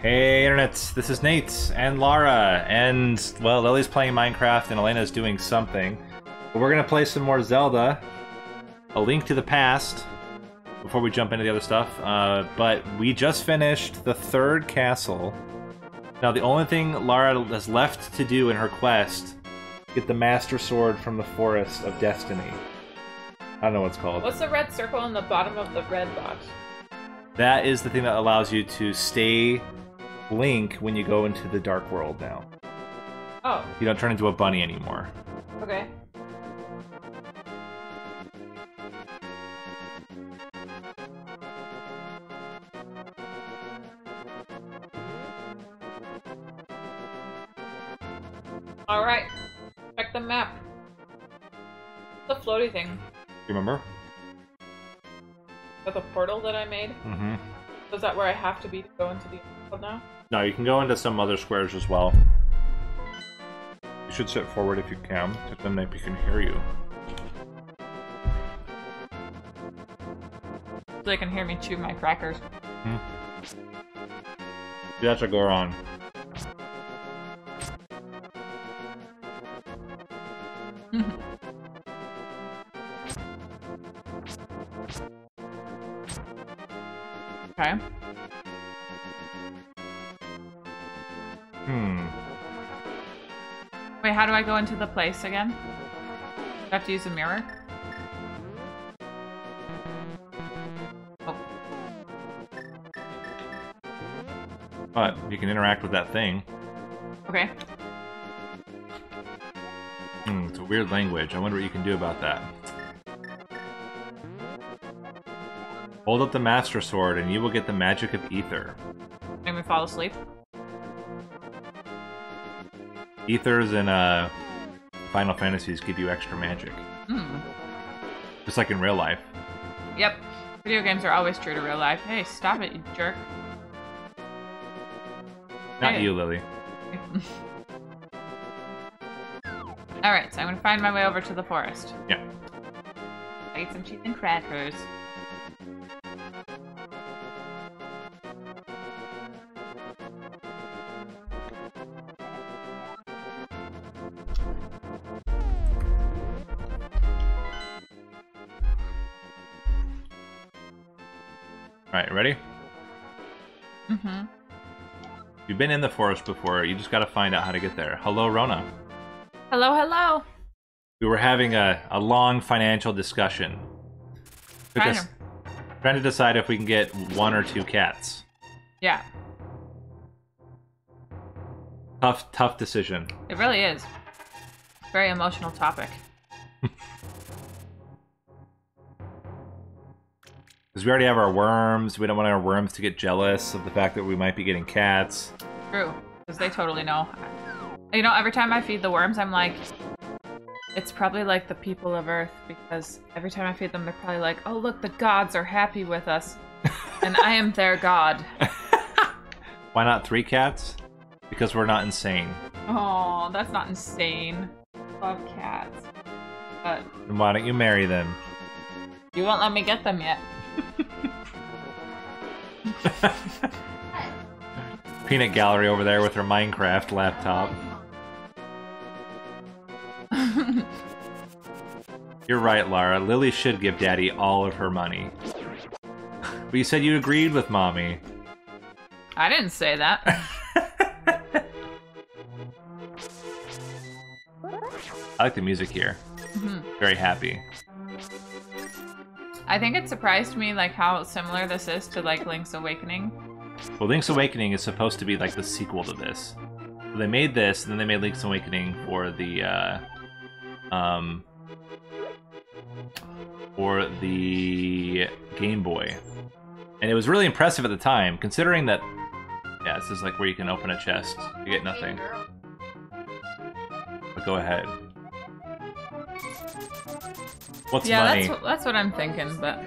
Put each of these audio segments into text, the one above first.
Hey Internet, this is Nate and Lara, and well, Lily's playing Minecraft and Elena's doing something. But we're gonna play some more Zelda, A Link to the Past, before we jump into the other stuff. Uh, but we just finished the third castle. Now the only thing Lara has left to do in her quest, is get the Master Sword from the Forest of Destiny. I don't know what it's called. What's the red circle on the bottom of the red box? That is the thing that allows you to stay Link when you go into the Dark World now. Oh, You don't turn into a bunny anymore. okay. Alright. Check the map. The floaty thing. You remember? That's a portal that I made. Mm-hmm. Is that where I have to be to go into the world now? No, you can go into some other squares as well. You should sit forward if you can, because then maybe can hear you. So they can hear me chew my crackers. Hmm. You have to go on. Do I go into the place again? Do I have to use a mirror? Oh, But you can interact with that thing. okay. Hmm, it's a weird language. I wonder what you can do about that. Hold up the Master Sword and you will get the magic of Ether. Make me fall asleep. Ethers and uh, Final Fantasies give you extra magic. Hmm. Just like in real life. Yep. Video games are always true to real life. Hey, stop it, you jerk. Not Hey. you, Lily. Alright, so I'm gonna find my way over to the forest. Yeah. I eat some cheese and crackers. Ready? Mm-hmm. You've been in the forest before, you just gotta find out how to get there. Hello, Rona. Hello, hello. We were having a, a long financial discussion. Took Trying us- to- trying to decide if we can get one or two cats. Yeah, Tough, tough decision. it really is. Very emotional topic. Because we already have our worms. We don't want our worms to get jealous of the fact that we might be getting cats. True, because they totally know. You know, every time I feed the worms, I'm like, it's probably like the people of Earth, because every time I feed them, they're probably like, oh, look, the gods are happy with us. and I am their god. Why not three cats? Because we're not insane. Oh, that's not insane. Love cats. But Then why don't you marry them? you won't let me get them yet. Peanut Gallery over there with her Minecraft laptop. You're right, Lara. Lily should give Daddy all of her money. But you said you agreed with Mommy. I didn't say that. I like the music here. Mhm. Very happy. I think it surprised me like how similar this is to like Link's Awakening. Well, Link's Awakening is supposed to be like the sequel to this. They made this, and then they made Link's Awakening for the, uh, um, for the Game Boy, and it was really impressive at the time, considering that. Yeah, this is like where you can open a chest. You get nothing. But go ahead. What's yeah, money? that's what, that's what I'm thinking, but.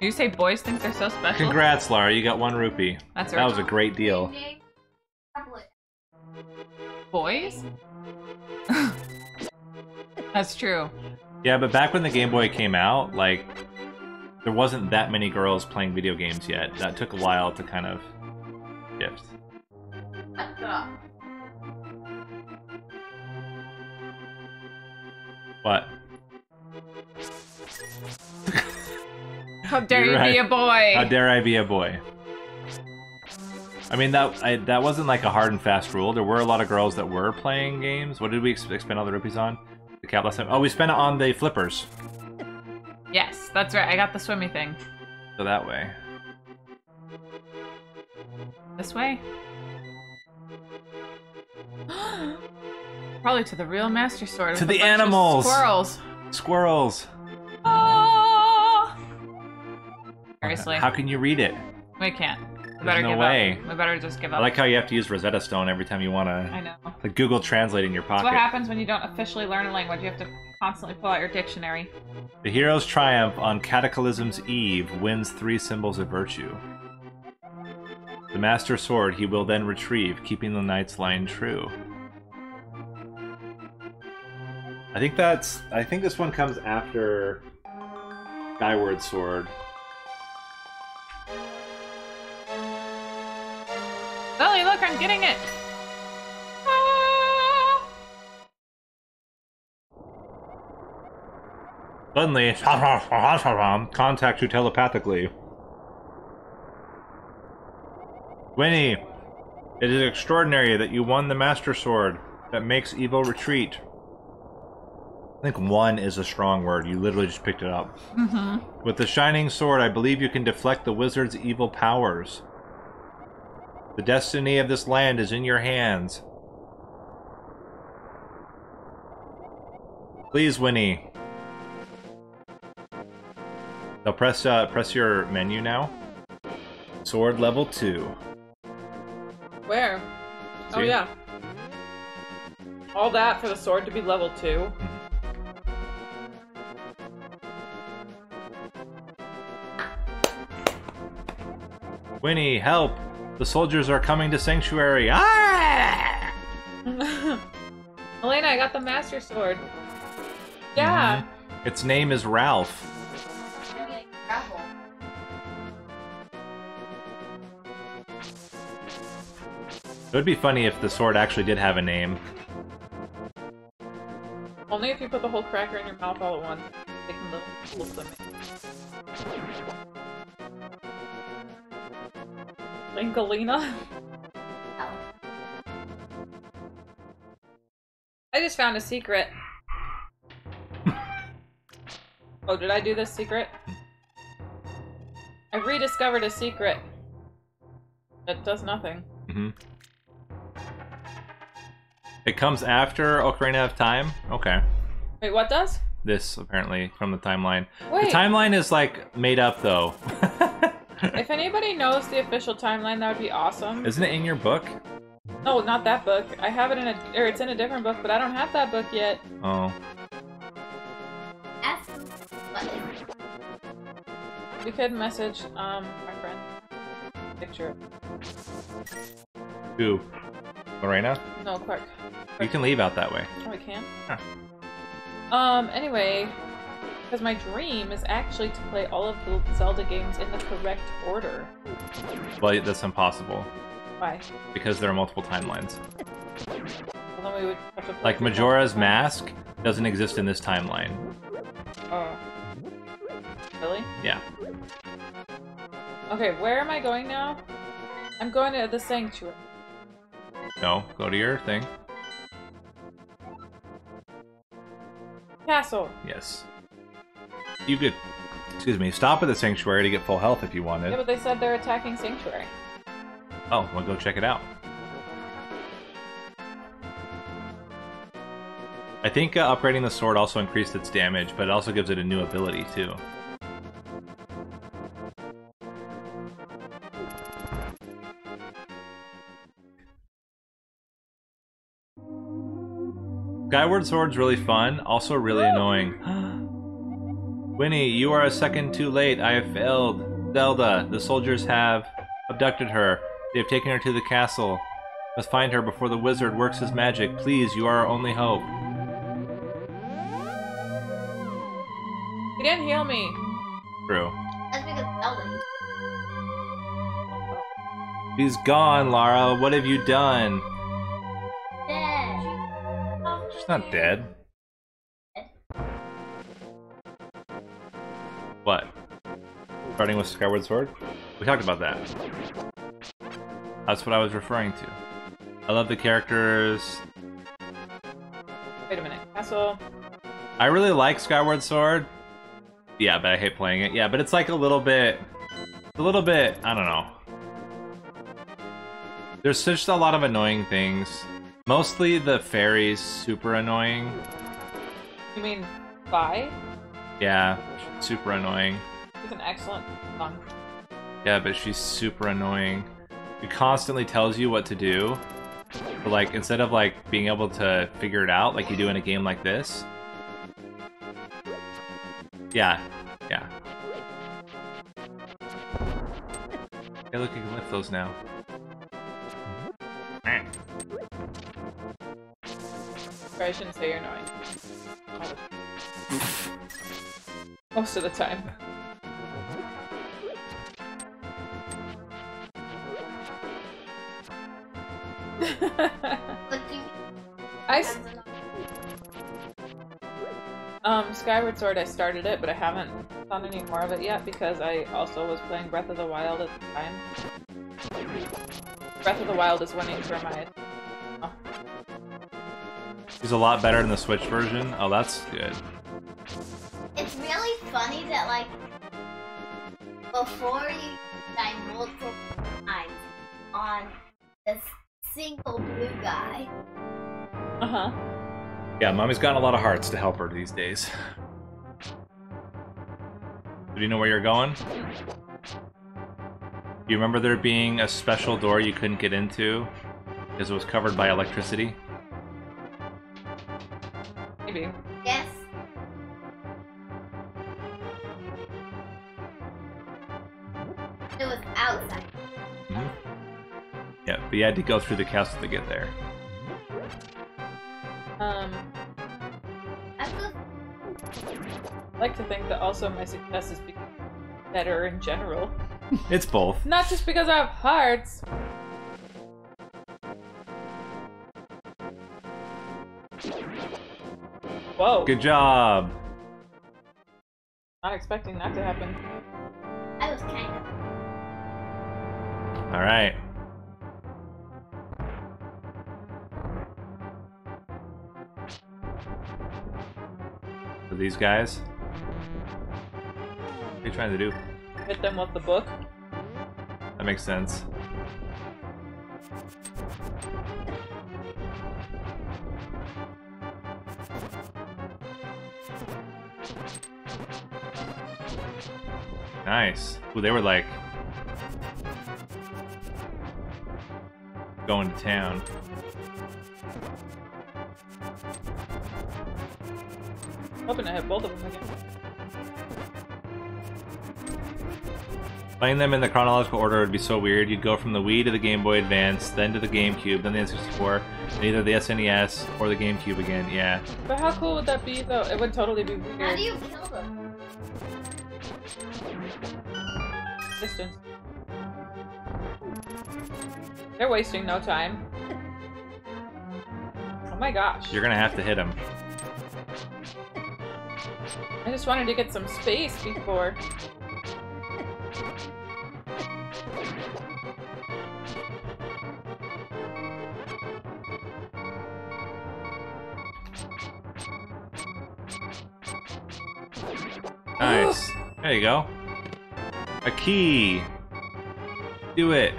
You say boys think they're so special? Congrats, Lara. You got one rupee. That's That was a great deal. Boys? That's true. Yeah, but back when the Game Boy came out, like there wasn't that many girls playing video games yet. That took a while to kind of shift. What? How dare You're you be a boy? How dare I be a boy? I mean that I, that wasn't like a hard and fast rule. There were a lot of girls that were playing games. What did we spend all the rupees on? The cap last time. Oh, we spent it on the flippers. yes, that's right. I got the swimmy thing. So that way. This way? Probably to the real Master Sword. To the animals. Squirrels. Squirrels. Oh! Seriously, How can you read it? we can't. We better no give way. up. We better just give up. I like how you have to use Rosetta Stone every time you want to. I know. Like Google Translate in your That's pocket. what happens when you don't officially learn a language. You have to constantly pull out your dictionary. The hero's triumph on Cataclysm's eve wins three symbols of virtue. The Master Sword he will then retrieve, keeping the knight's line true. I think that's. I think this one comes after Skyward Sword. Lily, look, I'm getting it! Ah! Suddenly, contact you telepathically. Winnie, it is extraordinary that you won the Master Sword that makes evil retreat. I think one is a strong word. You literally just picked it up. Mm-hmm. With the shining sword, I believe you can deflect the wizard's evil powers. The destiny of this land is in your hands. Please, Winnie. Now press uh, press your menu now. Sword level two. Where? Oh yeah. All that for the sword to be level two. Winnie, help! The soldiers are coming to Sanctuary. Ah! Elena, I got the master sword. Yeah. Mhm. Its name is Ralph. It would be funny if the sword actually did have a name. Only if you put the whole cracker in your mouth all at once. Taking the little swimming. Linkalina? I just found a secret. oh, did I do this secret? I rediscovered a secret. That does nothing. hmm It comes after Ocarina of Time. Okay. Wait, what does? This apparently from the timeline. Wait. The timeline is like made up though. If anybody knows the official timeline, that would be awesome. Isn't it in your book? No, not that book. I have it in a, or it's in a different book, but I don't have that book yet. Oh. Ask. We could message um our friend. Picture. Who? Lorena? No, Clark. You can leave out that way. Oh, I can. Huh. Um. Anyway, because my dream is actually to play all of the Zelda games in the correct order. Well, that's impossible Why? because there are multiple timelines. Well, then we would have to Like Majora's Mask doesn't exist in this timeline. Oh. Really? Yeah. Okay, where am I going now? I'm going to the sanctuary. No, go to your thing. Castle. Yes. You could, excuse me, stop at the sanctuary to get full health if you wanted. Yeah, but they said they're attacking sanctuary. Oh, well, go check it out. I think uh, upgrading the sword also increased its damage, but it also gives it a new ability too. Skyward Sword's really fun, also really annoying. Winnie, you are a second too late. I have failed. Zelda, the soldiers have abducted her. They have taken her to the castle. Must find her before the wizard works his magic. Please, you are our only hope. He didn't heal me. True. That's because Zelda. She's gone, Lara. What have you done? Dead. She's not dead. What? Starting with Skyward Sword? We talked about that. That's what I was referring to. I love the characters. Wait a minute. Castle. I really like Skyward Sword. Yeah, but I hate playing it. Yeah, but it's like a little bit. A little bit. I don't know. There's just a lot of annoying things. Mostly the fairies super annoying. You mean Fi? Yeah, super annoying. It's an excellent song. Yeah, but she's super annoying. She constantly tells you what to do. But like instead of like being able to figure it out like you do in a game like this. Yeah, yeah. Hey look, you can lift those now. Or I shouldn't say you're annoying. Most of the time. What do you I s- um Skyward Sword I started it, but I haven't done any more of it yet because I also was playing Breath of the Wild at the time. Breath of the Wild is winning for my She's a lot better in the Switch version. Oh, that's good. It's really funny that like before you die multiple times on this single blue guy. Uh-huh. Yeah, mommy's gotten a lot of hearts to help her these days. Do you know where you're going? Do you remember there being a special door you couldn't get into because it was covered by electricity? Maybe. It was outside. Yeah, but you had to go through the castle to get there. Um I like to think that also my success is better in general. It's both. Not just because I have hearts. Whoa. Good job. Not expecting that to happen. All right. For these guys. What are you trying to do? Hit them with the book. That makes sense. Nice. Ooh, they were like going to town. Hoping to have both of them again. Playing them in the chronological order would be so weird. You'd go from the Wii to the Game Boy Advance, then to the GameCube, then the N64, and either the SNES or the GameCube again. Yeah. But how cool would that be, though? It would totally be How do you kill them? Distance. They're wasting no time. Oh my gosh. You're gonna have to hit him. I just wanted to get some space before. Nice. There you go. A key. Do it.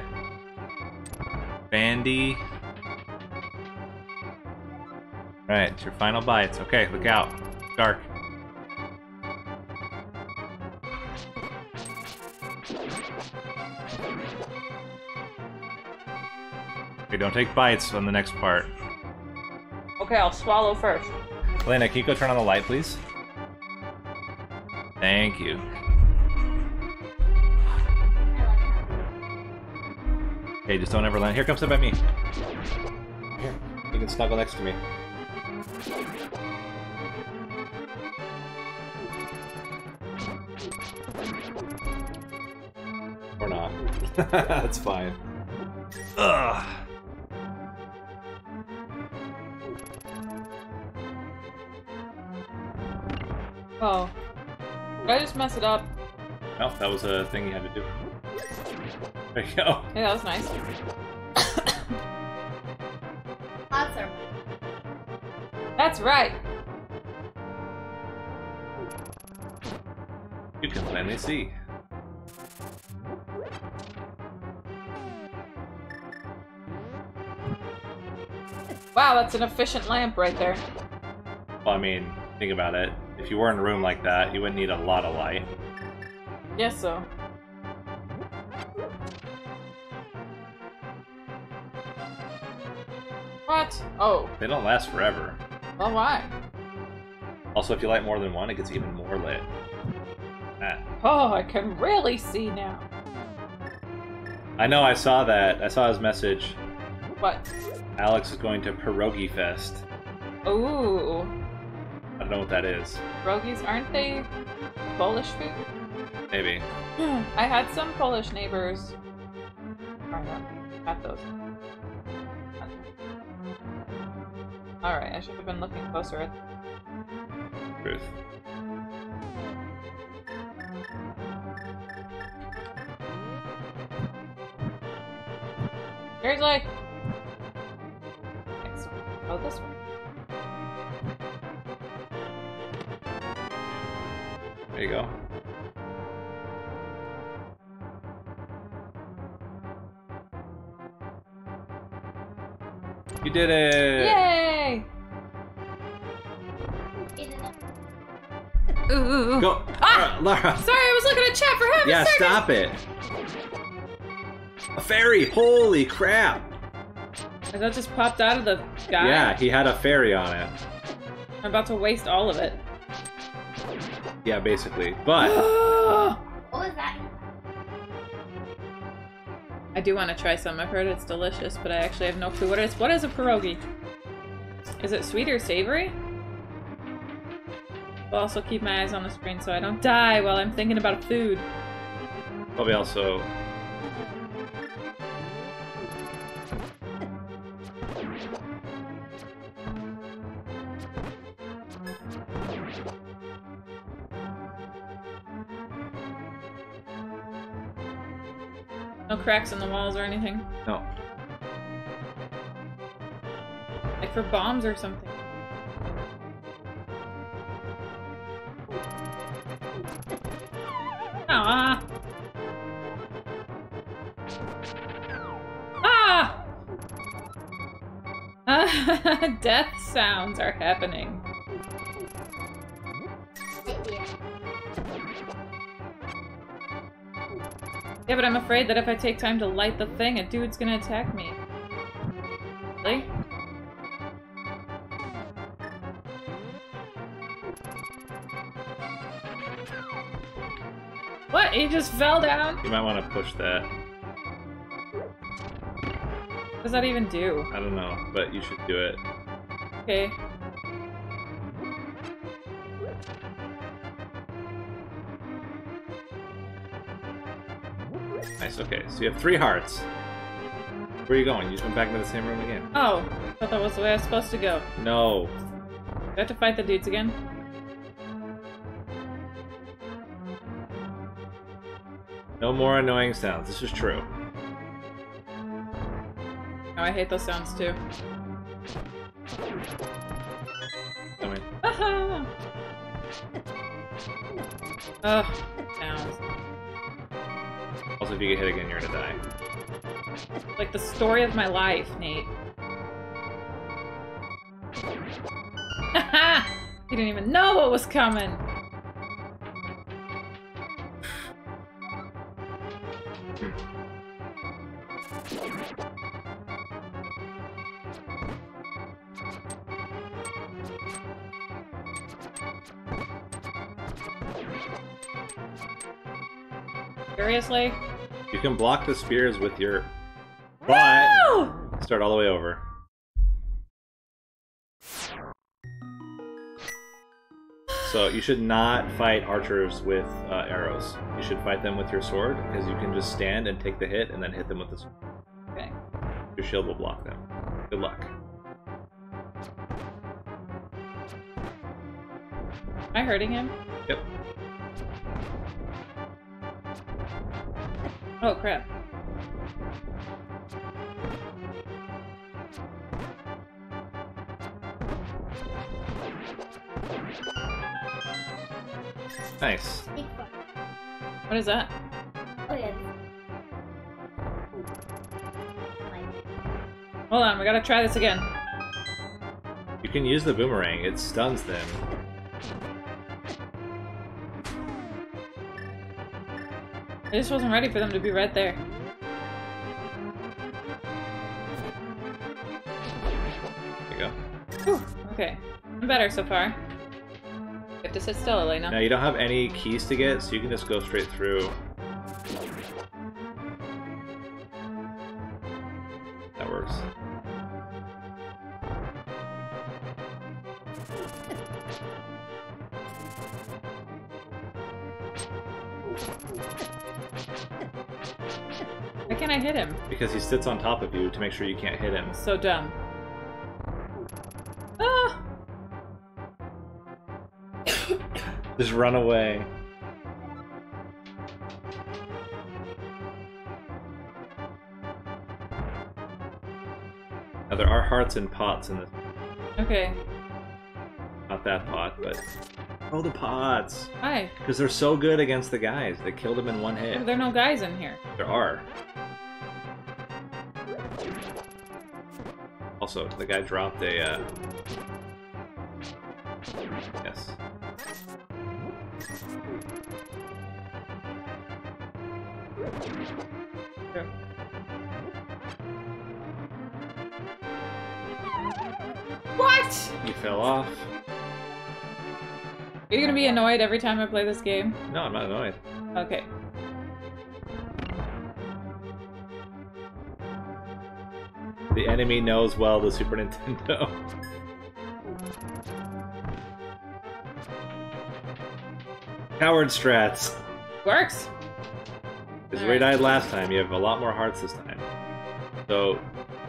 Bandy. Alright, it's your final bites. Okay, look out. It's dark. Okay, don't take bites on the next part. Okay, I'll swallow first. Elena, can you go turn on the light, please? Thank you. Okay, just don't ever land. Here, come sit by me. Here, you can snuggle next to me. Or not. That's fine. Ugh. Oh. Did I just mess it up? No, that was a thing you had to do. There you go. Hey, that was nice. Lots are That's right. You can plainly see. Wow, that's an efficient lamp right there. Well, I mean, think about it. If you were in a room like that, you wouldn't need a lot of light. Yes, so. What? Oh, They don't last forever. well, why? Also, if you light more than one, it gets even more lit. Ah. Oh, I can really see now. I know, I saw that. I saw his message. What? Alex is going to Pierogi Fest. Ooh. I don't know what that is. Pierogies, aren't they Polish food? Maybe. I had some Polish neighbors. up. Had those. Alright, I should have been looking closer at Truth. Here's like. Next one. Oh, this one. There you go. You did it! Yay! Ooh. Go! Ah! Lara! Lara. Sorry, I was looking at chat for half Yeah, a second. stop it! A fairy! Holy crap! And that just popped out of the guy. Yeah, he had a fairy on it. I'm about to waste all of it. Yeah, basically. But I What was that? I do want to try some. I've heard it's delicious, but I actually have no clue what it is. What is a pierogi? Is it sweet or savory? I'll also keep my eyes on the screen so I don't die while I'm thinking about food. probably also No cracks in the walls or anything. no. Like for bombs or something. Death sounds are happening. Yeah. But I'm afraid that if I take time to light the thing, a dude's gonna attack me. Really? What? He just fell down? You might want to push that. What does that even do? I don't know, but you should do it. Okay. Nice, okay. So you have three hearts. Where are you going? You just went back into the same room again? Oh, I thought that was the way I was supposed to go. No. Do I have to fight the dudes again? No more annoying sounds. This is true. I hate those sounds too. Aha! Ugh, sounds. also, if you get hit again, you're gonna die. Like the story of my life, Nate. You didn't even know what was coming! Seriously? You can block the spears with your but Woo! start all the way over. So you should not fight archers with uh, arrows. You should fight them with your sword because you can just stand and take the hit and then hit them with the sword. Okay. Your shield will block them. Good luck. Am I hurting him? Yep. Oh crap. Nice. What is that? Oh yeah. Hold on, we gotta try this again. You can use the boomerang. It stuns them. I just wasn't ready for them to be right there. There you go. Whew, okay. I'm better so far. You have to sit still, Elena. Now you don't have any keys to get, so you can just go straight through. Because he sits on top of you to make sure you can't hit him. So dumb. Ah! Just run away. Now there are hearts and pots in this. Okay. Not that pot, but. Oh, the pots! Hi. Because they're so good against the guys. They killed them in one hit. There are no guys in here. There are. Also, the guy dropped a, uh... Yes. Sure. What? You fell off. Are you gonna be annoyed every time I play this game? No, I'm not annoyed. Okay. Enemy knows well the Super Nintendo. Coward strats. Works. Because you died last time, you have a lot more hearts this time. So,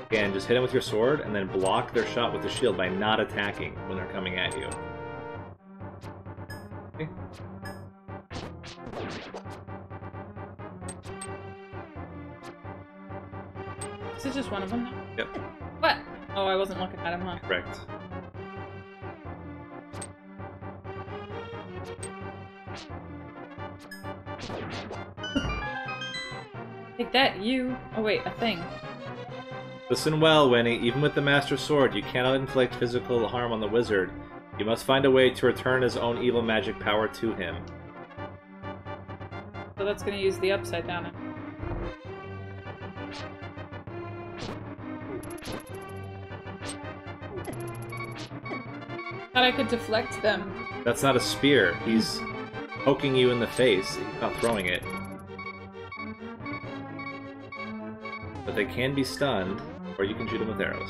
again, just hit them with your sword and then block their shot with the shield by not attacking when they're coming at you. Okay. This is just one of them. Yep, What? Oh, I wasn't looking at him, huh? correct. Take that, you. Oh wait, a thing. Listen well, Winnie. Even with the Master Sword, you cannot inflict physical harm on the wizard. You must find a way to return his own evil magic power to him. So that's gonna use the upside down. Thought I could deflect them. That's not a spear. He's poking you in the face. Not throwing it. But they can be stunned, or you can shoot them with arrows.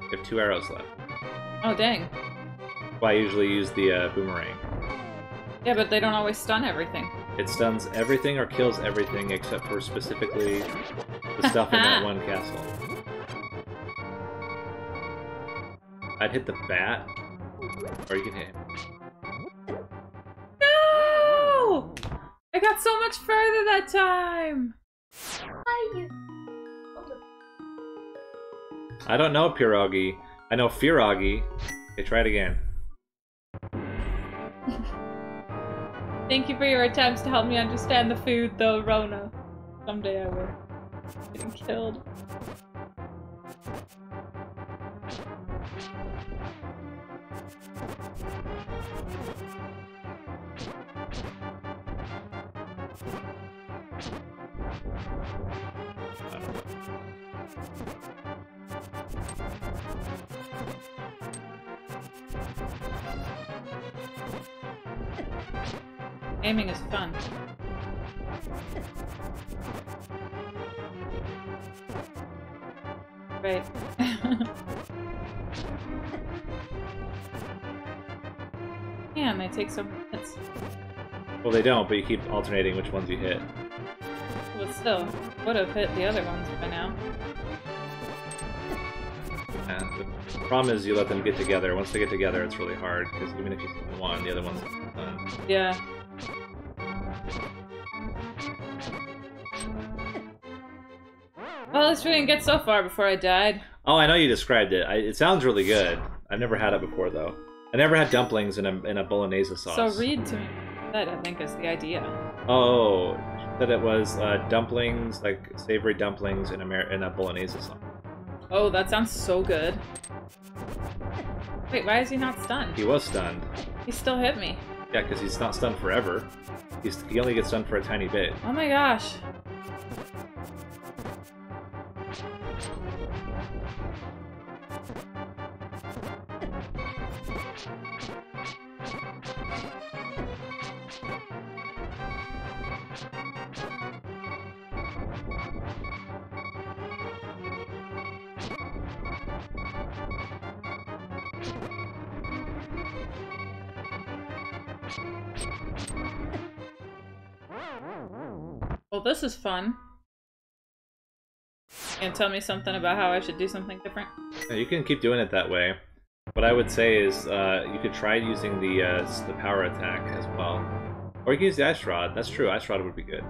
You have two arrows left. Oh dang. Why I usually use the uh, boomerang. Yeah, but they don't always stun everything. It stuns everything or kills everything except for specifically stuff in that one castle. I'd hit the bat, or you can hit him. No! I got so much further that time! I don't know Pierogi. I know Firagi. Okay, try it again. Thank you for your attempts to help me understand the food, though, Rona. Someday I will. Getting killed. Aiming is fun. Right. Man, they take so minutes. Well, they don't, but you keep alternating which ones you hit. But still, would have hit the other ones by now. Yeah, the problem is you let them get together. Once they get together, it's really hard, because even if you hit one, the other one's done. Yeah. Well, at least we didn't get so far before I died. Oh, I know you described it. I, it sounds really good. I've never had it before, though. I never had dumplings in a, in a bolognese sauce. So read to me. That I think is the idea. Oh, that it was uh, dumplings, like savory dumplings in a, in a bolognese sauce. Oh, that sounds so good. Wait, why is he not stunned? He was stunned. He still hit me. Yeah, because he's not stunned forever. He's, he only gets stunned for a tiny bit. Oh my gosh. Well, this is fun. And tell me something about how I should do something different. Yeah, you can keep doing it that way. What I would say is uh, you could try using the uh, the power attack as well, or you can use the ice rod. That's true. Ice rod would be good.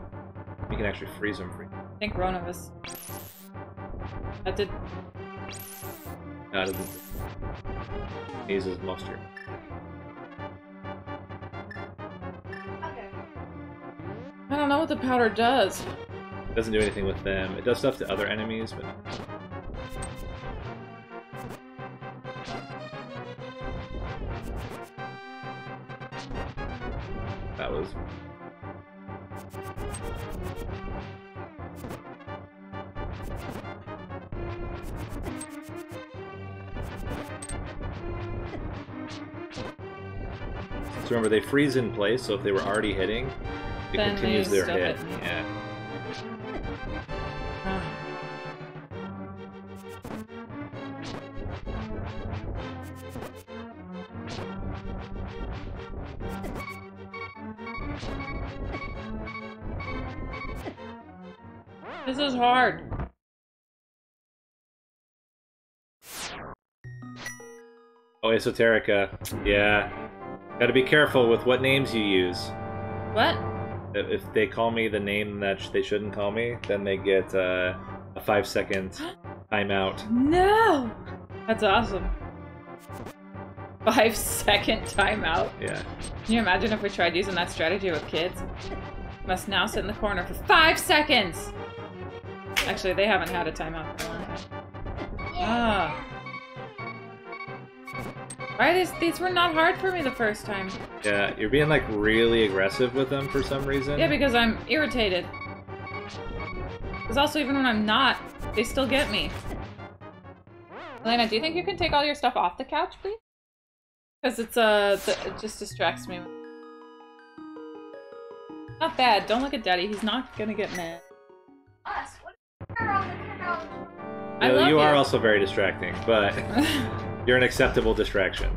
You can actually freeze them. Free. I think Rona was. That did. No, it doesn't. He uses mustard. I don't know what the powder does. It doesn't do anything with them. It does stuff to other enemies, but that was So remember, they freeze in place, so if they were already hitting, it Then continues their still hit. hit. Yeah. Ah. This is hard. Oh, Esoterica. Yeah. Gotta be careful with what names you use. What? If they call me the name that sh- they shouldn't call me, then they get uh, a five second timeout. No! That's awesome. Five second timeout. Yeah. Can you imagine if we tried using that strategy with kids? Must now sit in the corner for five seconds! Actually, they haven't had a timeout for a long time. Ah. Why are these these were not hard for me the first time? Yeah, you're being like really aggressive with them for some reason. Yeah, because I'm irritated. Because also, even when I'm not, they still get me. Elena, do you think you can take all your stuff off the couch, please? Because it's uh, it just distracts me. Not bad. Don't look at Daddy. He's not gonna get mad. Us. What are on the couch? I You love you you. are also very distracting, but you're an acceptable distraction.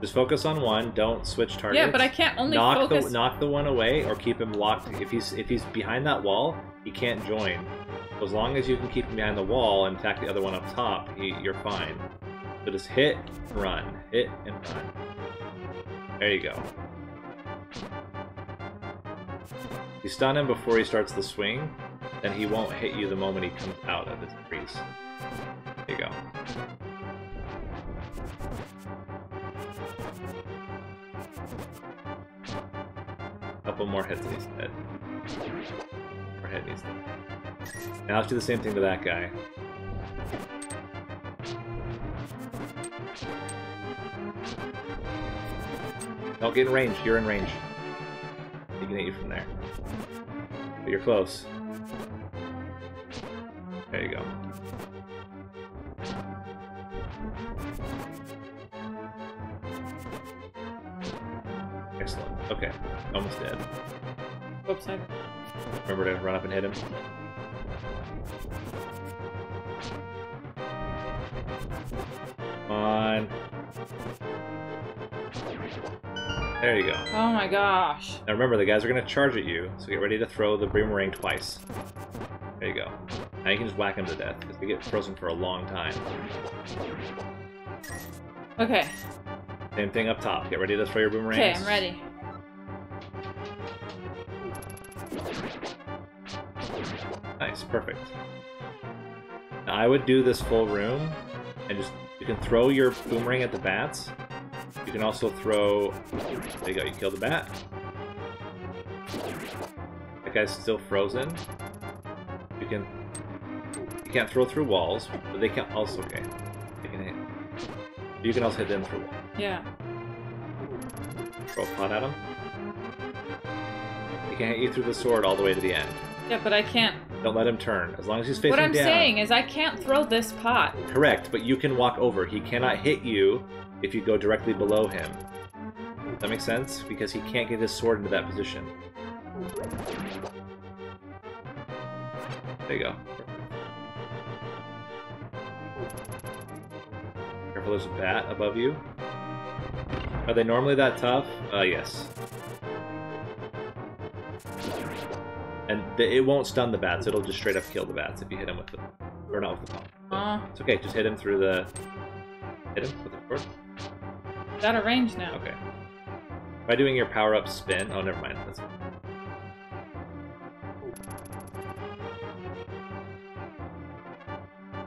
Just focus on one. Don't switch targets. yeah, but I can't only knock focus. the knock the one away or keep him locked. If he's if he's behind that wall, he can't join. As long as you can keep him behind the wall and attack the other one up top, he, you're fine. So just hit, run, hit, and run. There you go. You stun him before he starts the swing, then he won't hit you the moment he comes out of his crease. There you go. Couple more hits and he's dead. More hit and he's dead. Now let's do the same thing to that guy. Don't get in range. You're in range. He can hit you from there. But you're close. There you go. Okay. Almost dead. Oops, I... Remember to run up and hit him. Come on. There you go. Oh my gosh. Now remember, the guys are going to charge at you, so get ready to throw the boomerang twice. There you go. Now you can just whack them to death, because they get frozen for a long time. Okay. Same thing up top. Get ready to throw your boomerangs. Okay, I'm ready. Nice, perfect. Now I would do this full room, and just you can throw your boomerang at the bats. You can also throw. There you go. You kill the bat. That guy's still frozen. You can. You can't throw through walls, but they can also. Okay. They can hit. You can also hit them through walls. Yeah. Throw a pot at him. He can hit you through the sword all the way to the end. Yeah, but I can't. Don't let him turn. As long as he's facing What I'm down. saying is I can't throw this pot. Correct, but you can walk over. He cannot hit you if you go directly below him. Does that make sense? Because he can't get his sword into that position. There you go. Careful, there's a bat above you. Are they normally that tough? Uh, yes. It won't stun the bats, it'll just straight up kill the bats if you hit him with the... Or not with the pump. Oh, It's okay, just hit him through the... Hit him with the sword? it's out of range now. Okay. By doing your power-up spin... Oh, never mind. That's fine.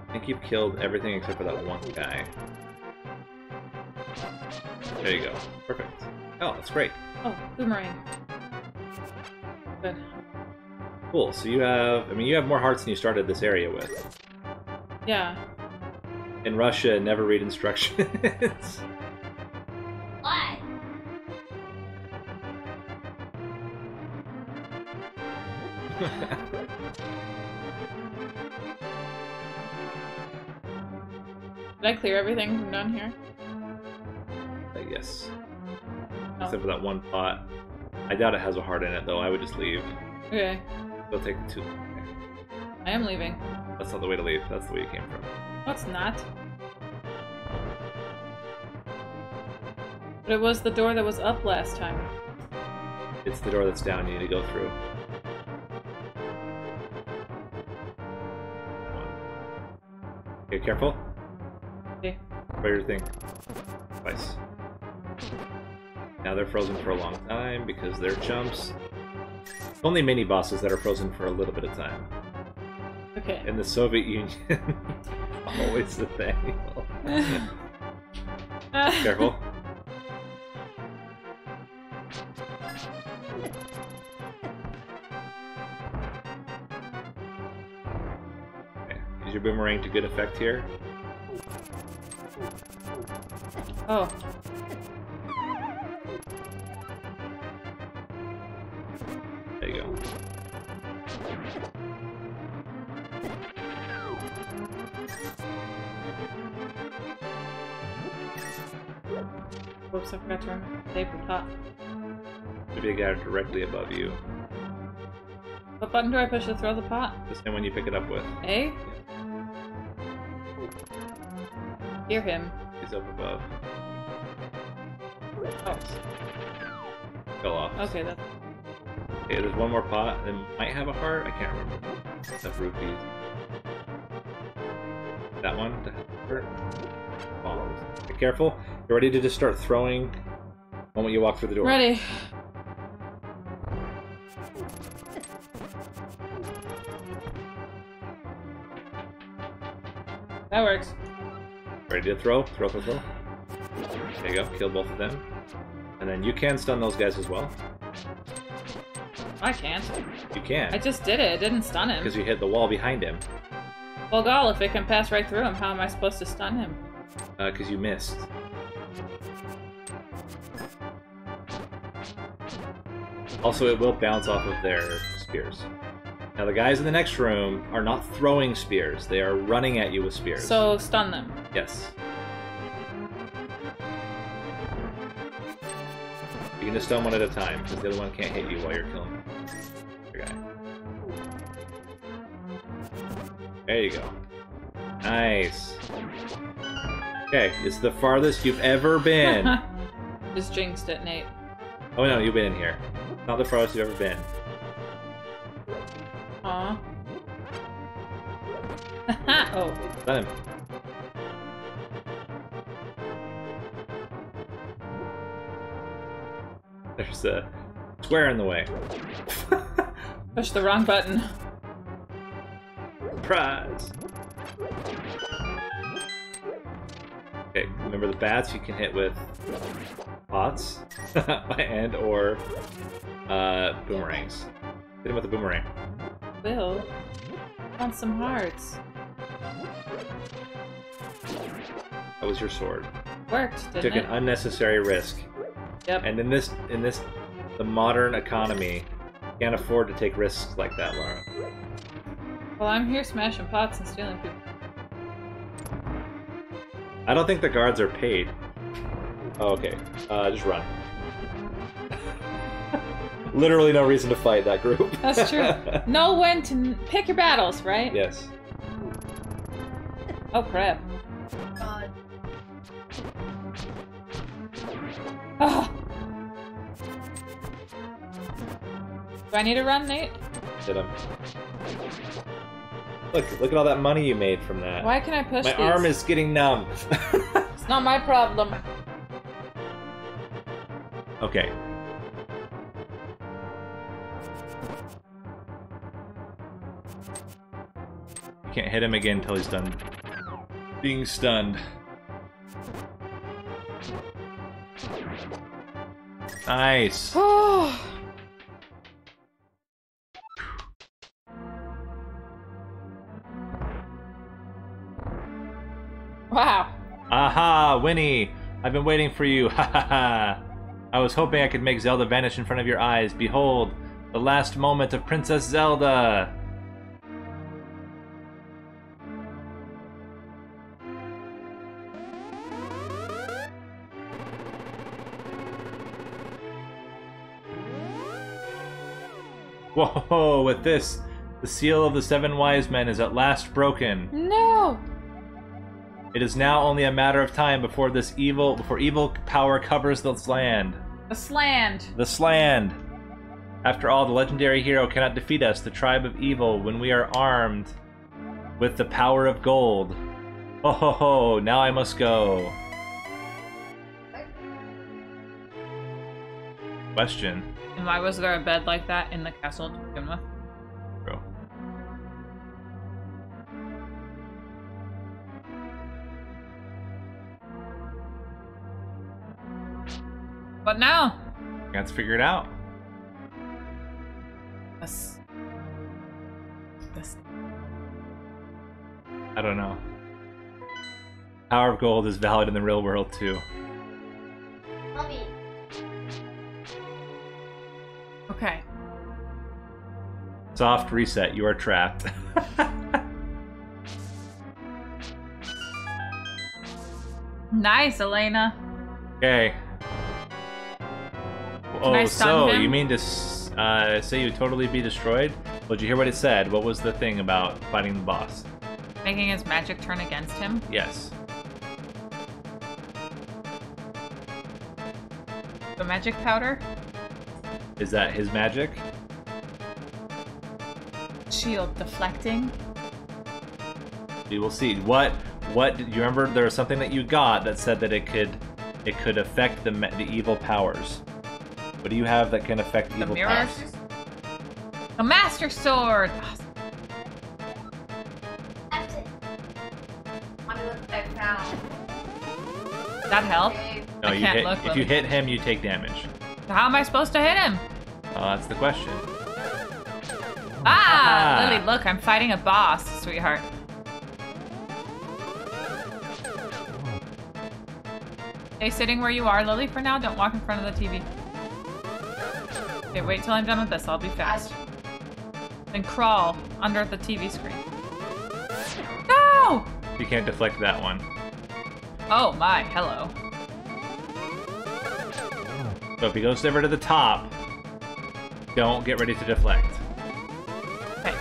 I think you've killed everything except for that one guy. There you go. Perfect. Oh, that's great. Oh, boomerang. Good. Cool. So you have... I mean, you have more hearts than you started this area with. Yeah. In Russia, never read instructions. Why? Did I clear everything from down here? I guess. No. Except for that one pot. I doubt it has a heart in it, though. I would just leave. Okay. They'll take two. I am leaving. That's not the way to leave. That's the way you came from. No, it's not. But it was the door that was up last time. It's the door that's down. You need to go through. Okay, careful. Okay. Throw your thing. Twice. Now they're frozen for a long time because they're chumps. Only mini bosses that are frozen for a little bit of time. Okay. In the Soviet Union, always the thing. Careful. Okay. Use your boomerang to good effect here. Oh, I forgot to remember. Save the top. Should be a guy directly above you. What button do I push to throw the pot? The same one you pick it up with. A? Hear him. He's up above. Oh, Fell off. okay, that's... Okay, there's one more pot. It might have a heart. I can't remember. Except rupees. That one? Bombs. Be careful. You're ready to just start throwing the moment you walk through the door. Ready. That works. Ready to throw? Throw, throw, throw. There you go. Kill both of them. And then you can stun those guys as well. I can't. You can. I just did it. It didn't stun him. Because you hit the wall behind him. Well, gall, if it can pass right through him, how am I supposed to stun him? Uh, because you missed. Also, it will bounce off of their spears. Now, the guys in the next room are not throwing spears. They are running at you with spears. So, stun them. Yes. You can just stun one at a time, because the other one can't hit you while you're killing the guy. There you go. Nice. Okay, it's the farthest you've ever been. Just jinxed it, Nate. Oh no, you've been in here. Not the farthest you've ever been. Aw. oh, Let him. There's a square in the way. push the wrong button. Surprise! Okay, remember the bats you can hit with pots and or uh, boomerangs. Hit him with a boomerang. Will. Want some hearts. That was your sword. Worked, didn't Took it? an unnecessary risk. Yep. And in this in this the modern economy, can't afford to take risks like that, Laura. Well, I'm here smashing pots and stealing people. I don't think the guards are paid. Oh, okay. Uh, just run. Literally no reason to fight that group. That's true. know when to n- pick your battles, right? yes. Oh crap. God. Ah. Do I need to run, Nate? Hit him. Look, look at all that money you made from that. Why can I push My these? arm is getting numb. It's not my problem. okay. Can't hit him again until he's done being stunned. Nice. Oh. wow. Aha, Winnie! I've been waiting for you. Ha ha ha! I was hoping I could make Zelda vanish in front of your eyes. Behold, the last moment of Princess Zelda! Whoa, with this, the seal of the seven wise men is at last broken. No. It is now only a matter of time before this evil before evil power covers this land. The sland. The Sland. After all, the legendary hero cannot defeat us, the tribe of evil, when we are armed with the power of gold. Ho ho ho, now I must go. Question. And why was there a bed like that in the castle to begin with? Bro. What now? Let's figure it out. This. This. I don't know. Power of gold is valid in the real world too. Mommy. Okay. Soft reset, you are trapped. Nice, Elena. okay. Oh, so him? you mean to uh, say you totally be destroyed? Well, did you hear what it said? What was the thing about fighting the boss? Making his magic turn against him. Yes. The magic powder. Is that his magic? Shield deflecting. We will see. What? What? You remember? There was something that you got that said that it could, it could affect the the evil powers. What do you have that can affect The evil mirrors. powers? The master sword. That's it. Mommy, look what I found. Does that help? No, I you can't hit. look, if you hit him, you take damage. How am I supposed to hit him? Oh, that's the question. Ah, Ah. Lily, look, I'm fighting a boss, sweetheart. Stay sitting where you are, Lily, for now. Don't walk in front of the TV. Okay, wait till I'm done with this. I'll be fast. Then crawl under the TV screen. No! You can't deflect that one. Oh my, hello. So if he goes over to the top, don't get ready to deflect. Okay.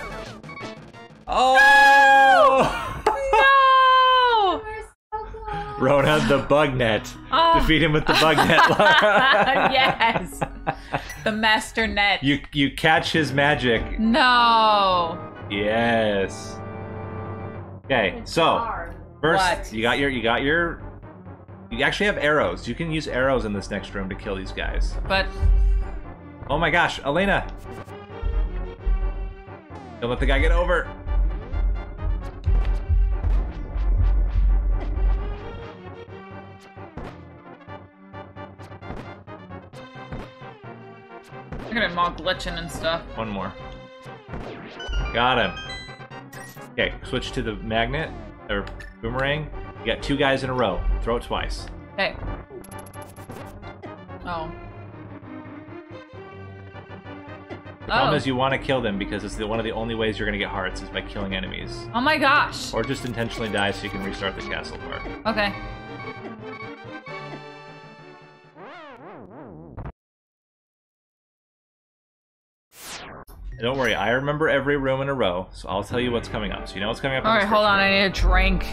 Oh! No! We're so close. Rona the bug net. Oh, Defeat him with the bug net, yes. The master net. You you catch his magic. No. Yes. Okay, so first What? you got your you got your you actually have arrows. You can use arrows in this next room to kill these guys. But Oh my gosh, Elena! Don't let the guy get over. look at him all glitching and stuff. One more. Got him. Okay, switch to the magnet or boomerang. You got two guys in a row. Throw it twice. Hey. Oh. The problem Oh. is you want to kill them because it's the, one of the only ways you're going to get hearts is by killing enemies. Oh my gosh. Or just intentionally die so you can restart the castle part. Okay. And Don't worry, I remember every room in a row, so I'll tell you what's coming up. So you know what's coming up. in All right, hold on. I need a drink.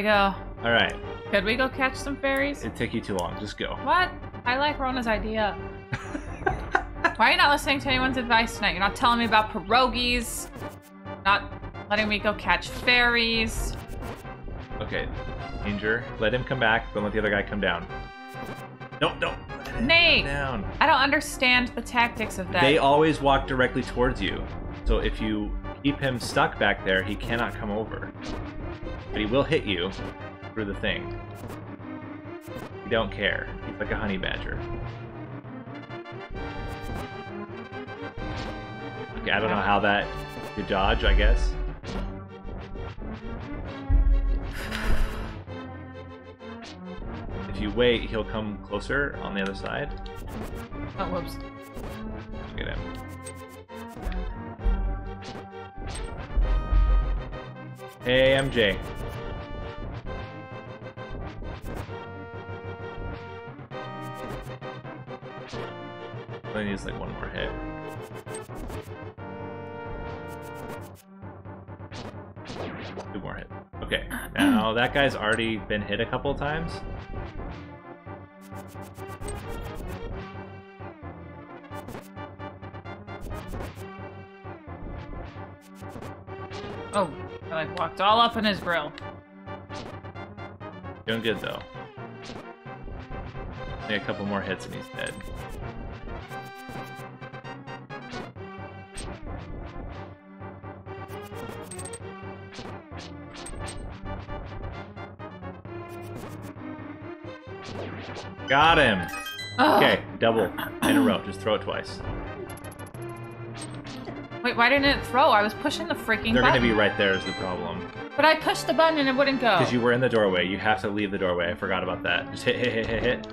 We go. All right, Could we go catch some fairies? it'd take you too long. Just go. What? I like Rona's idea. Why are you not listening to anyone's advice tonight? You're not telling me about pierogies. Not letting me go catch fairies. Okay, Danger, let him come back, then let the other guy come down. No, no. Nate! Down. I don't understand the tactics of that. They always walk directly towards you. So if you keep him stuck back there, he cannot come over. But he will hit you through the thing. He don't care. He's like a honey badger. Okay, I don't know how that you dodge, I guess. If you wait, he'll come closer on the other side. oh, whoops. Look at him. Hey, MJ. I needs like one more hit. Two more hits. Okay, now that guy's already been hit a couple times. Oh, I like walked all up in his grill. Doing good though. Only a couple more hits and he's dead. Got him! Ugh. Okay, double in a row. Just throw it twice. Wait, why didn't it throw? I was pushing the freaking They're button. gonna be right there is the problem. But I pushed the button and it wouldn't go. Because you were in the doorway. You have to leave the doorway. I forgot about that. Just hit, hit, hit, hit, hit.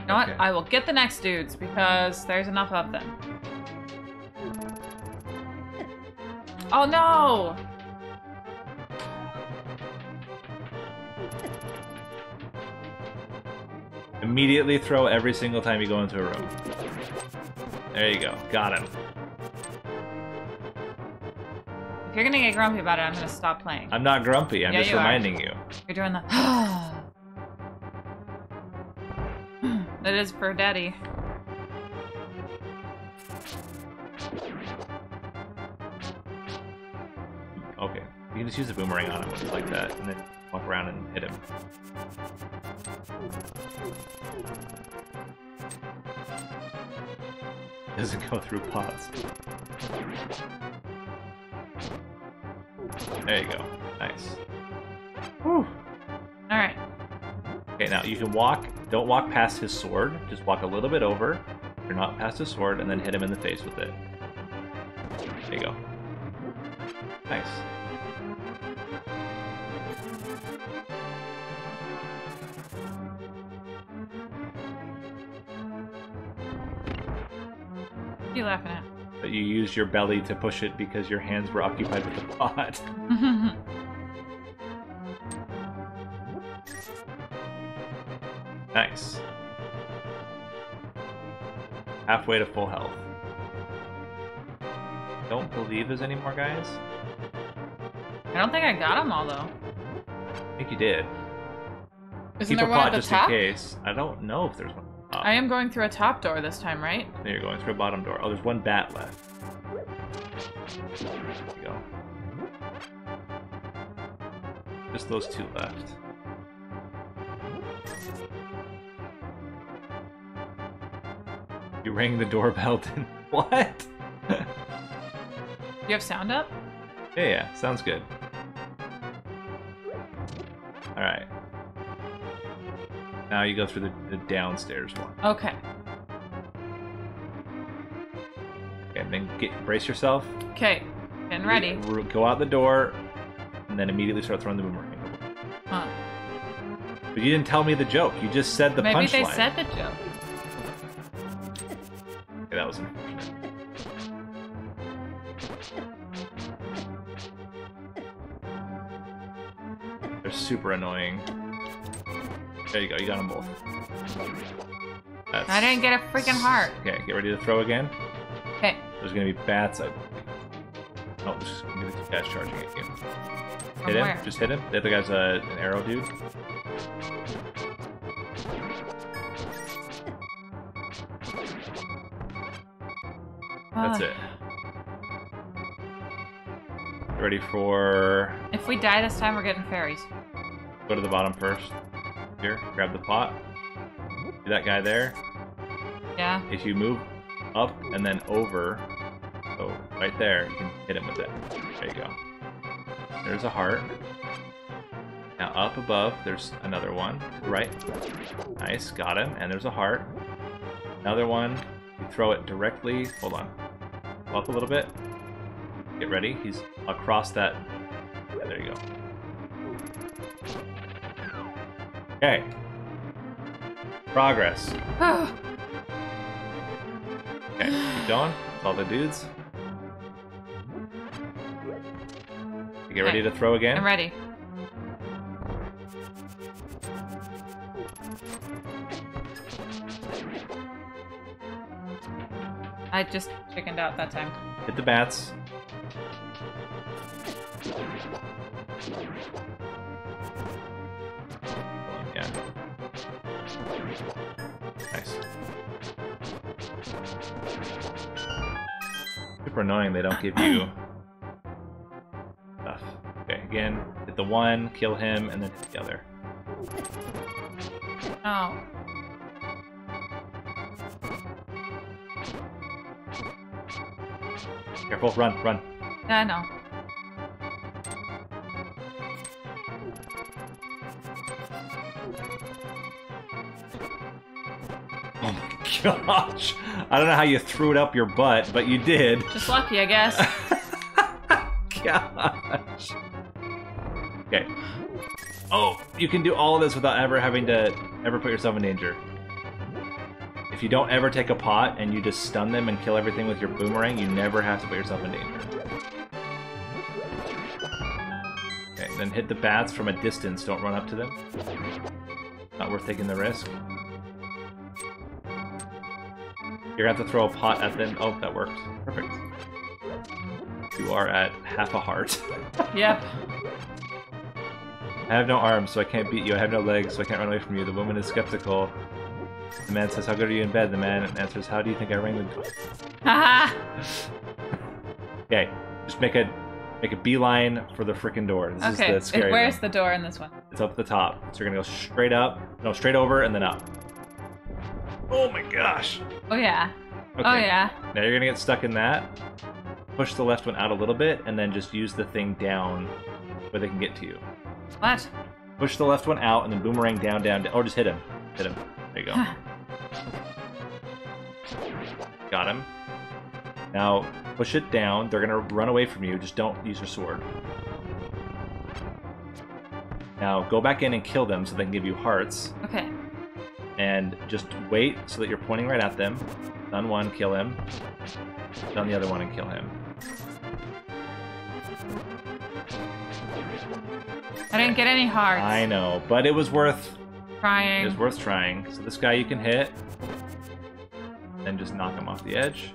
You know what? I will get the next dudes because there's enough of them. Oh no! Immediately throw every single time you go into a room. There you go. Got him. If you're gonna get grumpy about it, I'm gonna stop playing. I'm not grumpy. I'm Yeah, just you are. reminding you. You're doing the. that is for daddy. Okay. You can just use a boomerang on him just like that, and then walk around and hit him. Doesn't go through pots. There you go. Nice. Alright. Okay, now you can walk. Don't walk past his sword. Just walk a little bit over. You're not past his sword, and then hit him in the face with it. There you go. Nice. You laughing at? But you used your belly to push it because your hands were occupied with the pot. Nice. halfway to full health. Don't believe there's any more guys. I don't think I got them all though. I think you did. Isn't Keep there a one pot at the just top? in case. I don't know if there's one. At the top. I am going through a top door this time, right? There you're going through a bottom door. Oh, there's one bat left. There go. Just those two left. You rang the doorbell, didn't... What? You have sound up? yeah, yeah, sounds good. Now you go through the, the downstairs one. Okay. Okay, and then get brace yourself. Okay. Getting ready. Go out the door, and then immediately start throwing the boomerang. Huh. But you didn't tell me the joke. You just said the Maybe they punchline. said the joke. Okay, that was unfortunate. They're super annoying. There you go. You got them both. That's... I didn't get a freaking heart. Okay, get ready to throw again. Okay. There's gonna be bats. I. Oh, just gonna be two guys charging at you. From Hit him. where? Just hit him. The other guy's uh, an arrow dude. That's it. Ready for If we die this time, we're getting fairies. go to the bottom first. Here, grab the pot. See that guy there? Yeah. If you move up and then over, so right there, you can hit him with it. There you go. There's a heart. Now up above, there's another one. Right. Nice, got him. And there's a heart. Another one. You throw it directly. Hold on. Go Up a little bit. Get ready. He's across that. Yeah, there you go. Okay. Progress. Okay, keep going. That's all the dudes. You get ready to throw again? I'm ready. I just chickened out that time. Hit the bats. Super annoying they don't give you stuff. Okay, again, hit the one, kill him, and then hit the other. Oh. Careful, run, run. Yeah, I know. Oh my gosh. I don't know how you threw it up your butt, but you did. Just lucky, I guess. Gosh. Okay. Oh, you can do all of this without ever having to ever put yourself in danger. If you don't ever take a pot and you just stun them and kill everything with your boomerang, you never have to put yourself in danger. Okay, then hit the bats from a distance. Don't run up to them. Not worth taking the risk. You're gonna have to throw a pot at them. Oh, that worked. Perfect. You are at half a heart. yep. I have no arms, so I can't beat you. I have no legs, so I can't run away from you. The woman is skeptical. The man says, How good are you in bed? The man answers, How do you think I rang the Haha. Okay, just make a make a beeline for the freaking door. This okay. is the scary Where's one. the door in this one? It's up at the top. So you're gonna go straight up, no, straight over, and then up. Oh my gosh. Oh yeah. Oh, okay. Oh yeah. Now you're gonna get stuck in that. Push the left one out a little bit, and then just use the thing down where they can get to you. What? Push the left one out, and then boomerang down, down, down. Or just hit him. Hit him. There you go. Got him. Now push it down. They're gonna run away from you. Just don't use your sword. Now go back in and kill them so they can give you hearts. Okay. And just wait so that you're pointing right at them. Stun one, kill him. Stun the other one and kill him. I didn't get any hearts. I know, but it was worth trying. it was worth trying. So this guy you can hit. Then just knock him off the edge.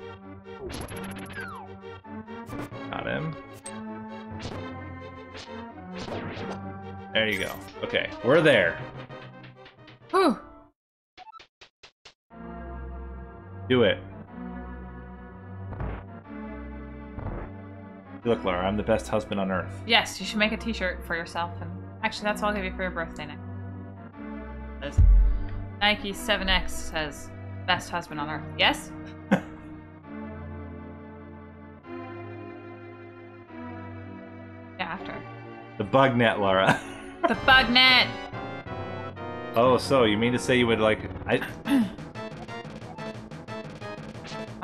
Got him. There you go. Okay, we're there. Whew. Do it. Look, Laura, I'm the best husband on earth. Yes, you should make a T-shirt for yourself, and actually, that's what I'll give you for your birthday next. Says, Nike 7X says, "Best husband on earth." Yes. yeah, after The bug net, Laura. the bug net. oh, so you mean to say you would like I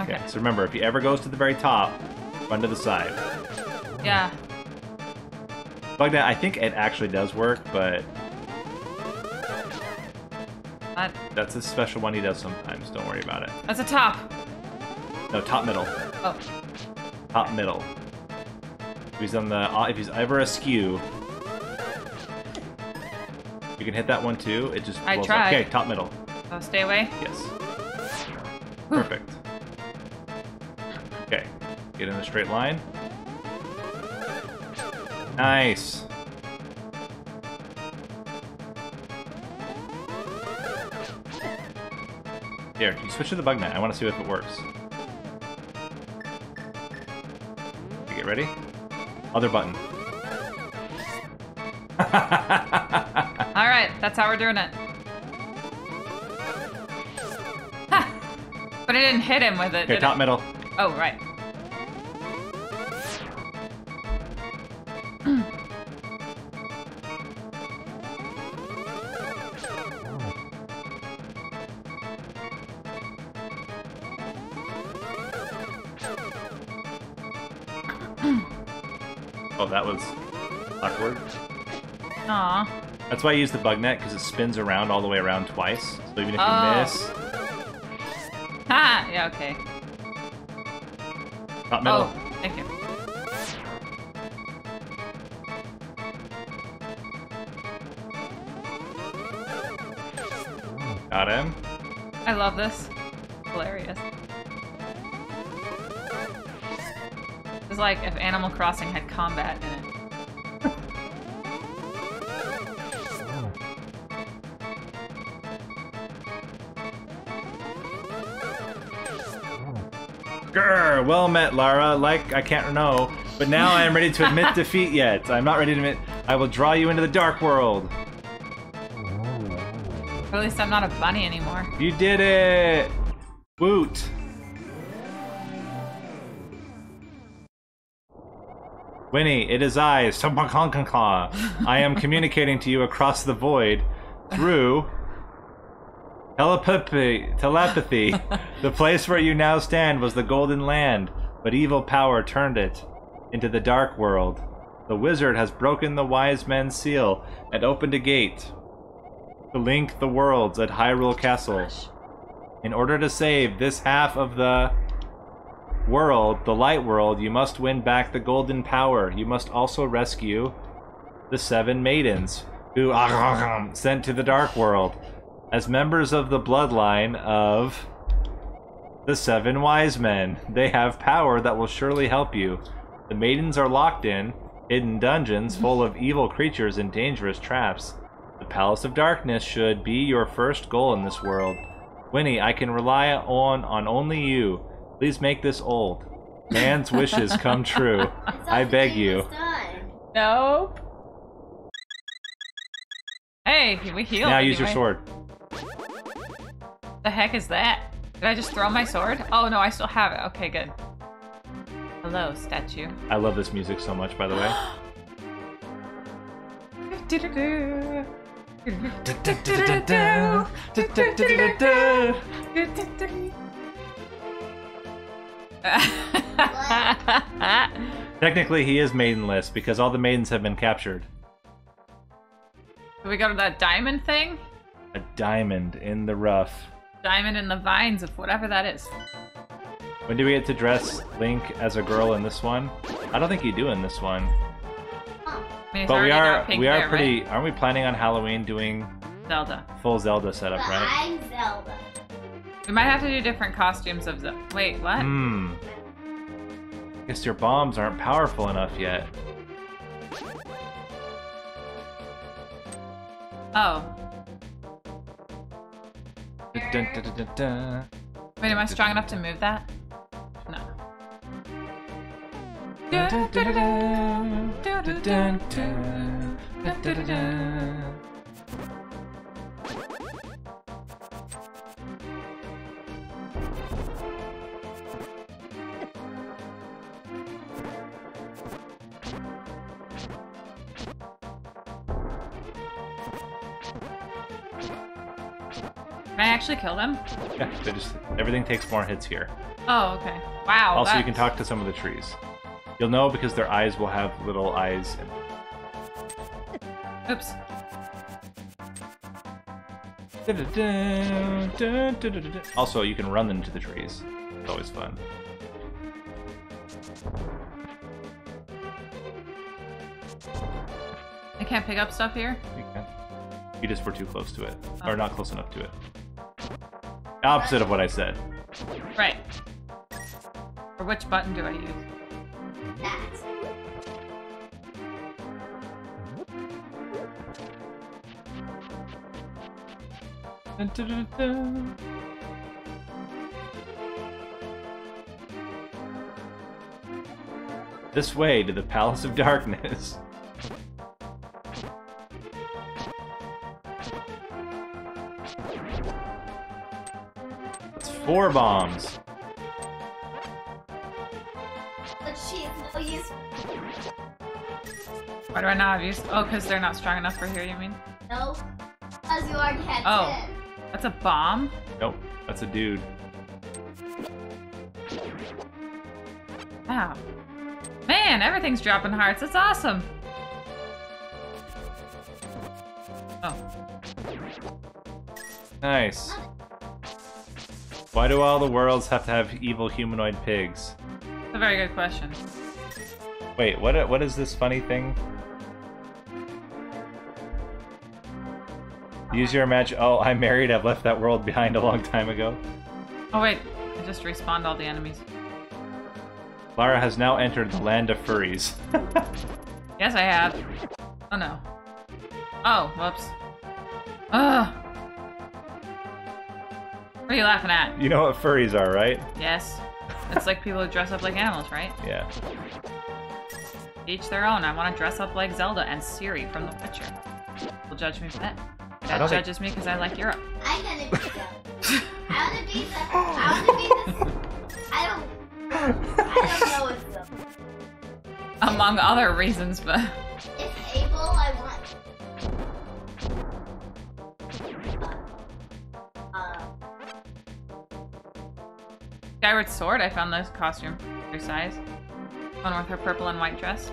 Okay. So remember, if he ever goes to the very top, run to the side. Yeah. Bug that, I think it actually does work, but That, that's a special one he does sometimes. Don't worry about it. that's a top. No, top middle. Oh. Top middle. If he's on the uh, if he's ever askew, you can hit that one too. It just I blows up. Okay, top middle. So stay away. Yes. Perfect. Get in a straight line. Nice. Here, you switch to the bug net. I want to see if it works. Okay, get ready. Other button. All right, that's how we're doing it. Ha! But I didn't hit him with it. okay, top I? middle. Oh, right. Awkward. Aw. That's why I use the bug net because it spins around all the way around twice. So even if you Oh. miss, Ha! Yeah, okay. top middle. Oh, thank you. Got him. I love this. Hilarious. It's like if Animal Crossing had combat in it. Well met, Lara. Like I can't know, but now I am ready to admit defeat. Yet I'm not ready to admit. I will draw you into the dark world. Or at least I'm not a bunny anymore. You did it! Woot! Winnie, it is I, Stumpakonkankla. I am communicating to you across the void through telepathy. Telepathy. the place where you now stand was the Golden Land, but evil power turned it into the Dark World. The wizard has broken the wise men's seal and opened a gate to link the worlds at Hyrule Castle. In order to save this half of the world, the light world, you must win back the golden power. You must also rescue the seven maidens who sent to the dark world as members of the bloodline of the seven wise men. They have power that will surely help you. The maidens are locked in hidden dungeons full of evil creatures and dangerous traps. The Palace of Darkness should be your first goal in this world. Winnie, I can rely on on only you. Please make this old. Man's wishes come true. I beg you. Done. Nope. Hey, can we heal. Now use your sword. The heck is that? Did I just throw my sword? Oh no, I still have it. Okay, good. Hello, statue. I love this music so much, by the way. Technically, he is maidenless because all the maidens have been captured. Do we go to that diamond thing? A diamond in the rough. Diamond in the vines of whatever that is. When do we get to dress Link as a girl in this one? I don't think you do in this one. I mean, But we are we are hair, pretty. Aren't we planning on Halloween doing? Zelda. full Zelda setup, But right? I'm Zelda. We might have to do different costumes of the. Wait, what? Hmm. Guess your bombs aren't powerful enough yet. Oh. Dun, dun, dun, dun, dun. Wait, am I strong enough to move that? No. Dun, dun, dun, dun, dun, dun, dun, dun, dun, dun, dun. Kill them? Yeah, they just everything takes more hits here. Oh, okay. Wow. Also, you can talk to some of the trees. You'll know because their eyes will have little eyes. And... Oops. Also, you can run into the trees. It's always fun. I can't pick up stuff here? You can. You just were too close to it, Oh. or not close enough to it. Opposite of what I said. Right. Or which button do I use? That. Dun, dun, dun. This way to the Palace of Darkness. four bombs. But she's no use. Why do I not have used? Oh, because they're not strong enough for here, you mean? No. Because you already had Oh. 10. That's a bomb? Nope, that's a dude. Wow. Man, everything's dropping hearts. That's awesome. Oh. Nice. Why do all the worlds have to have evil humanoid pigs? That's a very good question. Wait, what? What is this funny thing? Use your imagine. Oh, I'm married. I've left that world behind a long time ago. Oh, wait. I just respawned all the enemies. Lara has now entered the land of furries. Yes, I have. Oh, no. Oh, whoops. Ugh. What are you laughing at? you know what furries are, right? Yes. It's like people who dress up like animals, right? Yeah. Each their own. I want to dress up like Zelda and Ciri from The Witcher. Will judge me for that. That don't think- judges me because I like Europe. I'm gonna be the. I wanna be the. I wanna be the. I don't. I don't know what's the. Among other reasons, but If able, I want. Skyward Sword, I found this costume. Their size. One with her purple and white dress.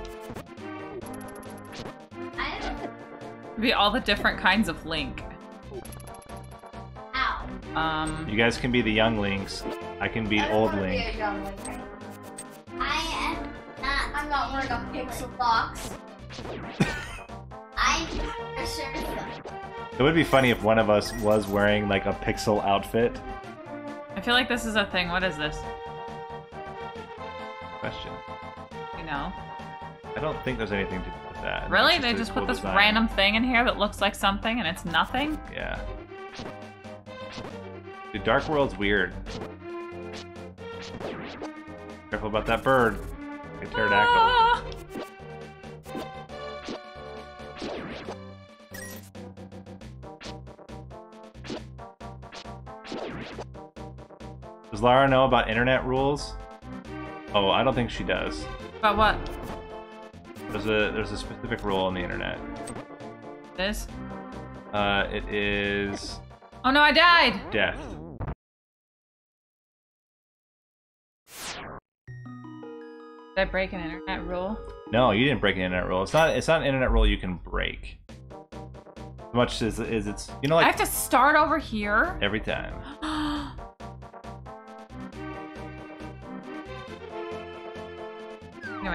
I don't. It'd be all the different kinds of Link. Ow. Um, You guys can be the young links. I can be I old wanna be Link. a young Link. I am not. I'm not wearing a pixel box. I'm for sure. so. It would be funny if one of us was wearing like a pixel outfit. I feel like this is a thing. What is this? Question. You know? I don't think there's anything to do with that. Really? They just cool put this design. random thing in here that looks like something and it's nothing? Yeah. Dude, Dark World's weird. Careful about that bird. A pterodactyl. Ah! Does Lara know about internet rules? Oh, I don't think she does. About what? There's a there's a specific rule on the internet. This? Uh, it is Oh no, I died! death. Did I break an internet rule? No, you didn't break an internet rule. It's not it's not an internet rule you can break. As much as, as it's you know like I have to start over here? every time.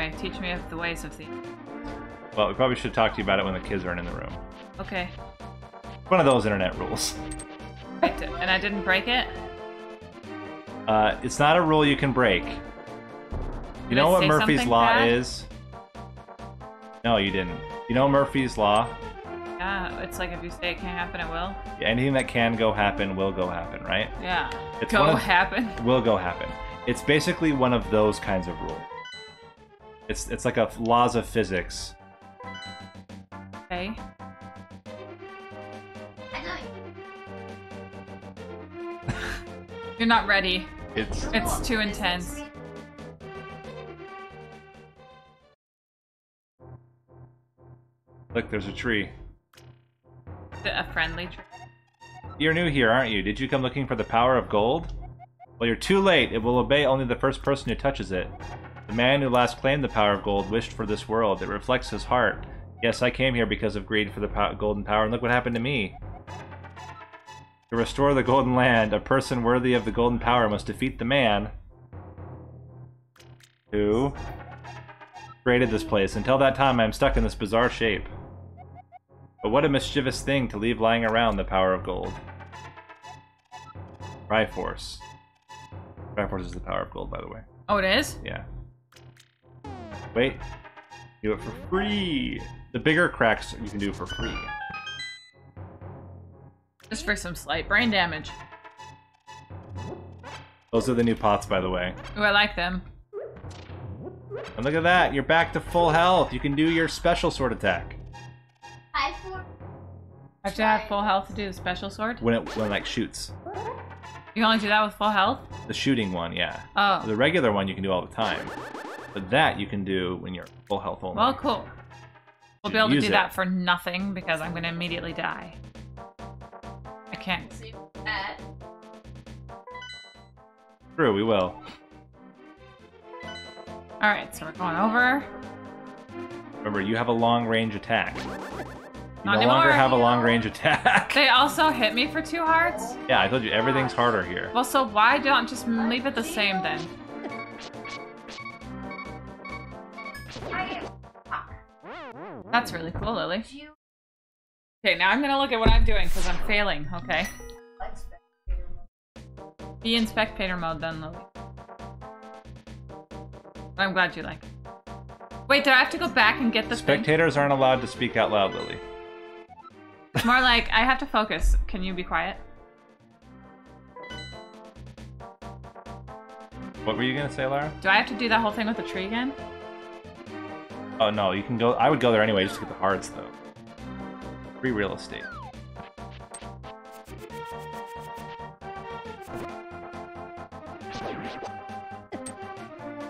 Teach me of the ways of the. Well, we probably should talk to you about it when the kids aren't in the room. Okay. One of those internet rules. And I didn't break it? Uh, it's not a rule you can break. You Did know what Murphy's law bad? is? No, you didn't. You know Murphy's law? Yeah, it's like if you say it can't happen, it will. Yeah, anything that can go happen will go happen, right? Yeah. It's Go of- happen. Will go happen. It's basically one of those kinds of rules. It's it's like a laws of physics. Okay. You. You're not ready. It's It's too intense. look, there's a tree. A friendly tree? You're new here, aren't you? Did you come looking for the power of gold? Well, you're too late. It will obey only the first person who touches it. The man who last claimed the power of gold wished for this world. It reflects his heart. Yes, I came here because of greed for the pow- golden power, and look what happened to me. To restore the golden land, a person worthy of the golden power must defeat the man who created this place. Until that time, I am stuck in this bizarre shape. But what a mischievous thing to leave lying around the power of gold. Triforce. Triforce is the power of gold, by the way. Oh, it is? Yeah. Wait. Do it for free. The bigger cracks you can do for free. Just for some slight brain damage. Those are the new pots, by the way. Ooh, I like them. And look at that. You're back to full health. You can do your special sword attack. I have to have full health to do the special sword. When it when it, like shoots. You can only do that with full health? The shooting one, yeah. Oh. The regular one you can do all the time. But that you can do when you're full health only. Well, cool. We'll be able to do it. that for nothing because I'm going to immediately die. I can't. True, we will. Alright, so we're going over. Remember, you have a long range attack. You Not no longer have a long range attack. They also hit me for two hearts? yeah, I told you everything's harder here. Well, so why don't just leave it the same then? That's really cool, oh. Lily. Okay, now I'm gonna look at what I'm doing because I'm failing, okay? like spectator mode? Be in spectator mode then, Lily. I'm glad you like it. Wait, do I have to go back and get the thing? Spectators aren't allowed to speak out loud, Lily. It's more like I have to focus. Can you be quiet? What were you gonna say, Lara? Do I have to do that whole thing with the tree again? Oh no, you can go. I would go there anyway just to get the hearts, though. Free real estate.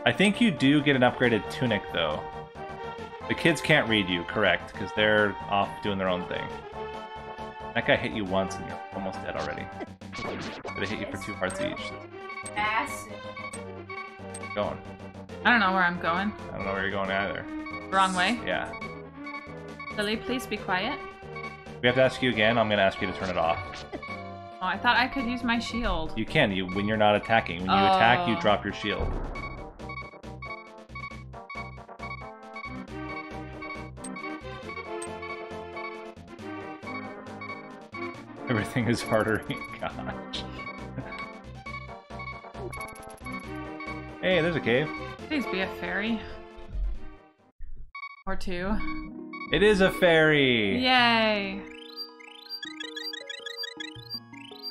I think you do get an upgraded tunic, though. The kids can't read you, correct, because they're off doing their own thing. That guy hit you once and you're almost dead already. But they hit you for two hearts each. So Acid. going. I don't know where I'm going. I don't know where you're going either. Wrong way. Yeah. Lily, please be quiet. We have to ask you again. I'm gonna ask you to turn it off. Oh, I thought I could use my shield. You can. You when you're not attacking. When you attack, you Oh. drop your shield. Everything is harder. Gosh. hey, there's a cave. Please be a fairy. Or two. It is a fairy. Yay!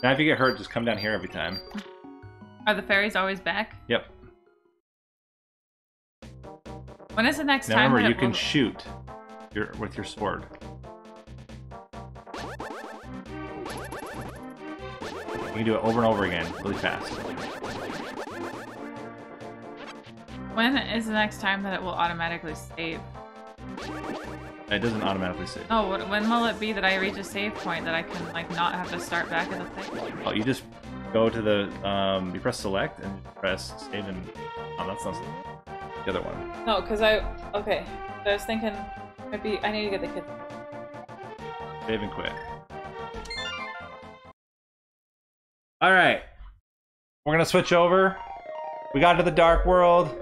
Now, if you get hurt, just come down here every time. Are the fairies always back? Yep. When is the next Now time? remember, you can shoot your with your sword. You can do it over and over again, really fast. when is the next time that it will automatically save? It doesn't automatically save. Oh, when will it be that I reach a save point that I can like not have to start back at the thing? Oh, you just go to the um, you press select and press save and oh, that's not the other one. No, because I. Okay. I was thinking. Maybe I need to get the kids. Save and quit. All right, we're gonna switch over. We got to the dark world.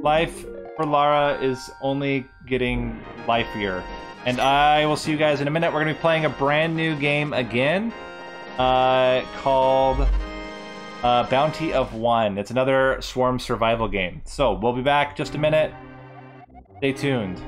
Life for Lara is only getting lifeier, and I will see you guys in a minute. We're gonna be playing a brand new game again, uh, called uh, Bounty of One. It's another swarm survival game. So we'll be back just a minute. Stay tuned.